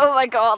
Oh my god.